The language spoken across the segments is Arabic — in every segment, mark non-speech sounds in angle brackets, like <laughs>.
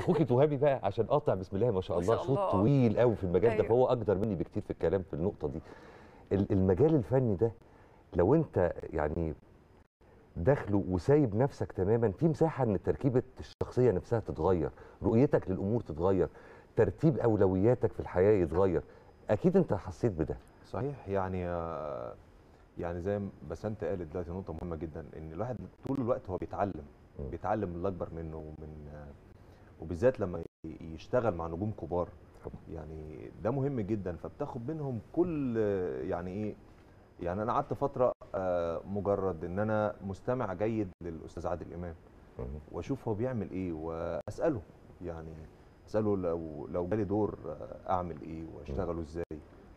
اخوكي تهامي بقى عشان قاطع بسم الله ما شاء الله صوت. طويل قوي في المجال ده أيوة. فهو أقدر مني بكتير في الكلام في النقطة دي ال- المجال الفني ده لو أنت يعني داخله وسايب نفسك تماما في مساحة إن تركيبة الشخصية نفسها تتغير رؤيتك للأمور تتغير ترتيب أولوياتك في الحياة يتغير أكيد أنت حسيت بده صحيح يعني آه، يعني زي ما بسنت قالت دلوقتي نقطة مهمة جدا إن الواحد طول الوقت هو بيتعلم. بيتعلم من الاكبر منه ومن آه، وبالذات لما يشتغل مع نجوم كبار. يعني ده مهم جدا فبتاخد منهم كل يعني إيه يعني أنا قعدت فترة آه، مجرد إن أنا مستمع جيد للأستاذ عادل إمام. وأشوف هو بيعمل إيه وأسأله. يعني أسأله لو لو جالي دور آه، أعمل إيه وأشتغله إزاي.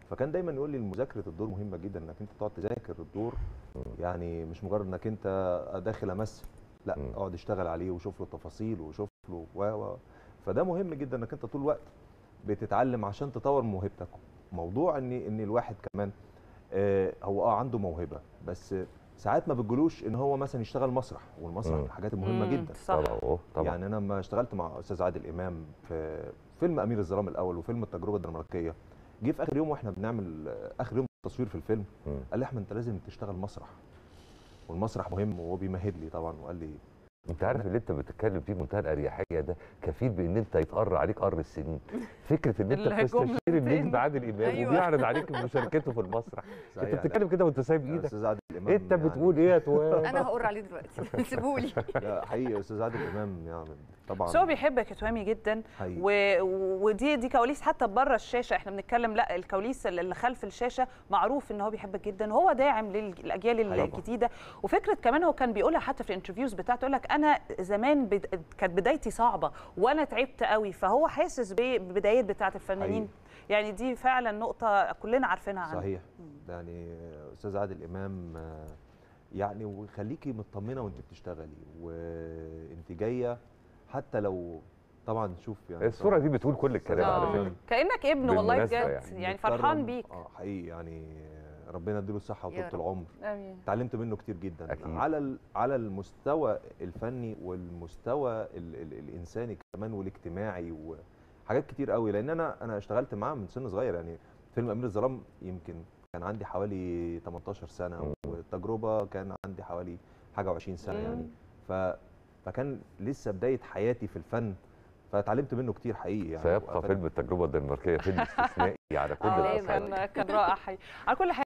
فكان دايما يقول لي مذاكره الدور مهمة جدا إنك أنت تقعد تذاكر الدور. يعني مش مجرد إنك أنت داخل امثل لا. اقعد اشتغل عليه وشوف له التفاصيل وشوف له و و فده مهم جدا إنك أنت طول الوقت بتتعلم عشان تطور موهبتك موضوع إن إن الواحد كمان آه، هو آه عنده موهبة بس ساعات ما بتجلوش إن هو مثلا يشتغل مسرح والمسرح مم. من الحاجات المهمه مم، جدا صح طبعا يعني أنا لما اشتغلت مع أستاذ عادل إمام في فيلم أمير الظلام الأول وفيلم التجربة الدنماركية جه في آخر يوم وإحنا بنعمل آخر يوم تصوير في الفيلم مم. قال لي أحمد أنت لازم تشتغل مسرح والمسرح مهم وهو بيمهد لي طبعا وقال لي انت عارف اللي انت بتتكلم فيه منتهى الأريحية ده كفيل بإن انت يتقر عليك قر السنين فكرة إن انت بتستشير الجملتين. النجم عادل إمام أيوة. وبيعرض عليك مشاركته في المسرح <laughs> انت. بتتكلم كده وأنت سايب إيدك أستاذ عادل امام انت بتقول إيه يا توام؟ أنا هقر عليه دلوقتي. <laughs> <laughs> سيبولي لا حقيقي أستاذ عادل إمام يعني طبعا. بس هو بيحبك يا تهامي جدا. حقيقي. و... ودي دي كواليس حتى بره الشاشة. إحنا بنتكلم لا الكواليس اللي خلف الشاشة معروف إن هو بيحبك جدا. وهو داعم للأجيال طبعاً. الجديدة. وفكرة كمان هو كان بيقولها حتى في ال interviews بتاعته يقول لك أنا زمان بد... كانت بدايتي صعبة وأنا تعبت قوي. فهو حاسس بالبدايات بتاعة الفنانين. يعني دي فعلا نقطة كلنا عارفينها عنه صحيح. يعني أستاذ عادل إمام يعني وخليكي مطمنة وانت بتشتغلي وانت جاية حتى لو طبعا شوف يعني الصورة دي بتقول كل الكلام على آه. فكرة كأنك ابن والله بجد يعني, يعني فرحان. بيك آه حقيقي يعني ربنا يديله الصحة رب. العمر آمين اتعلمت منه كتير جدا أكيد. على على المستوى الفني والمستوى ال ال الإنساني كمان والاجتماعي وحاجات كتير قوي لأن أنا أنا اشتغلت معاه من سن صغير يعني فيلم أمير الظلام يمكن كان عندي حوالي 18 سنة مم. والتجربة كان عندي حوالي حاجة و20 سنة مم. يعني ف فكان لسه بداية حياتي في الفن فاتعلمت منه كتير حقيقي يعني سيبقى فيلم التجربة الدنماركية فيلم استثنائي على كل آه، الاصعده كان كان رائع حقيقي على كل حال